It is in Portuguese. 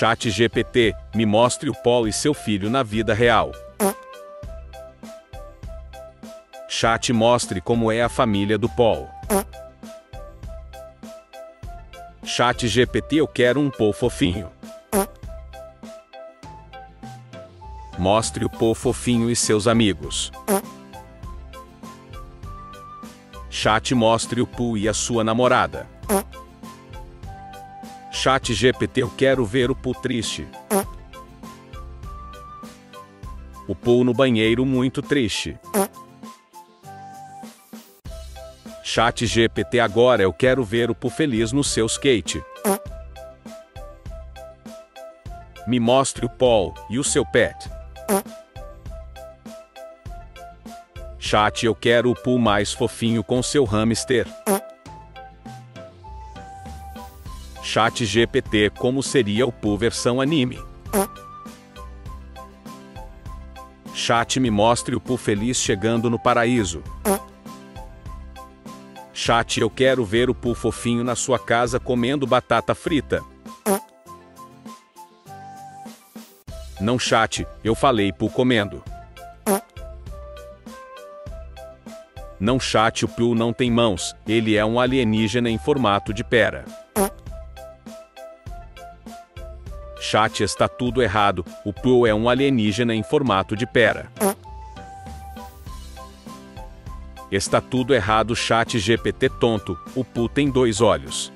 Chat GPT, me mostre o Paul e seu filho na vida real. Chat mostre como é a família do Paul. Chat GPT eu quero um Paul fofinho. Mostre o Paul fofinho e seus amigos. Chat mostre o Pooh e a sua namorada. Chat GPT eu quero ver o Pooh triste. O Pooh no banheiro muito triste. Chat GPT agora eu quero ver o Pooh feliz no seu skate. Me mostre o Paul e o seu pet. Chat eu quero o Pooh mais fofinho com seu hamster. Chat GPT como seria o Pooh versão anime. Chat me mostre o Pooh feliz chegando no paraíso. Chat eu quero ver o Pooh fofinho na sua casa comendo batata frita. Não chat, eu falei Pooh comendo. Não chat o Pooh não tem mãos, ele é um alienígena em formato de pera. Chat está tudo errado, o Pooh é um alienígena em formato de pera. Está tudo errado chat GPT tonto, o Pooh tem dois olhos.